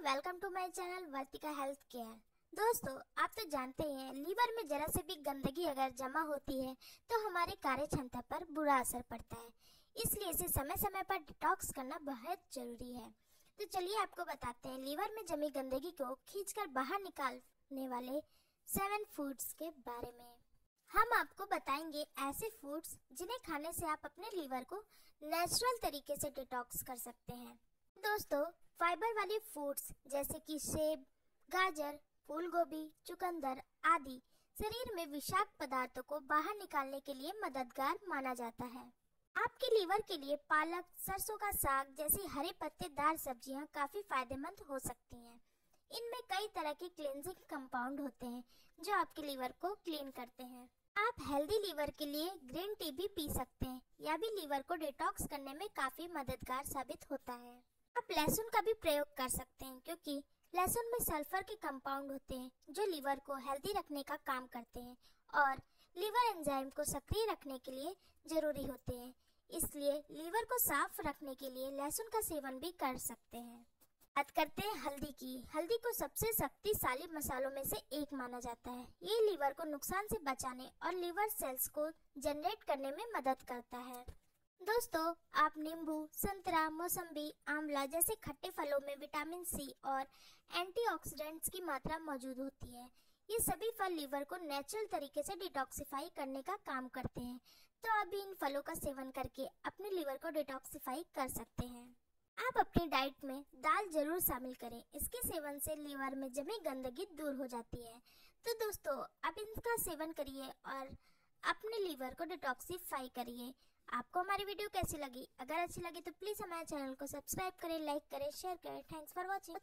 My channel Vartika health care दोस्तों, आप तो जानते ही हैं, लीवर में जरा से भी गंदगी अगर जमा होती है तो हमारे कार्य क्षमता पर बुरा असर पड़ता है। इसलिए इसे समय समय पर डिटॉक्स करना बहुत ज़रूरी है। तो चलिए आपको बताते हैं, लीवर में जमी गंदगी को खींचकर बाहर निकालने वाले सेवन फूड्स के बारे में। हम आपको बताएँगे ऐसे फूड्स जिन्हें खाने से आप अपने लीवर को नेचुरल तरीके से डिटॉक्स कर सकते हैं। दोस्तों, फाइबर वाले फूड्स जैसे कि सेब, गाजर फूल गोभी चुकंदर आदि शरीर में विषाक्त पदार्थों को बाहर निकालने के लिए मददगार माना जाता है। आपके लीवर के लिए पालक, सरसों का साग जैसी हरे पत्तेदार सब्ज़ियाँ काफ़ी फ़ायदेमंद हो सकती हैं। इनमें कई तरह के क्लींजिंग कंपाउंड होते हैं जो आपके लीवर को क्लीन करते हैं। आप हेल्दी लीवर के लिए ग्रीन टी भी पी सकते हैं यह भी लीवर को डिटॉक्स करने में काफ़ी मददगार साबित होता है। आप लहसुन का भी प्रयोग कर सकते हैं, क्योंकि लहसुन में सल्फ़र के कंपाउंड होते हैं, जो लीवर को हेल्दी रखने का काम करते हैं और लीवर एंजाइम को सक्रिय रखने के लिए ज़रूरी होते हैं। इसलिए लीवर को साफ़ रखने के लिए लहसुन का सेवन भी कर सकते हैं। बात करते हैं हल्दी की। हल्दी को सबसे शक्तिशाली मसालों में से एक माना जाता है। ये लीवर को नुकसान से बचाने और लीवर सेल्स को जनरेट करने में मदद करता है। दोस्तों, आप नींबू, संतरा, मौसम्बी, आंवला जैसे खट्टे फलों में विटामिन सी और एंटीऑक्सीडेंट्स की मात्रा मौजूद होती है। ये सभी फल लीवर को नेचुरल तरीके से डिटॉक्सिफाई करने का काम करते हैं। तो आप भी इन फलों का सेवन करके अपने लीवर को डिटॉक्सिफाई कर सकते हैं। आप अपनी डाइट में दाल ज़रूर शामिल करें। इसके सेवन से लीवर में जमी गंदगी दूर हो जाती है। तो दोस्तों, आप इनका सेवन करिए और अपने लीवर को डिटॉक्सिफाई करिए। आपको हमारी वीडियो कैसी लगी? अगर अच्छी लगी तो प्लीज़ हमारे चैनल को सब्सक्राइब करें लाइक करें शेयर करें। Thanks for watching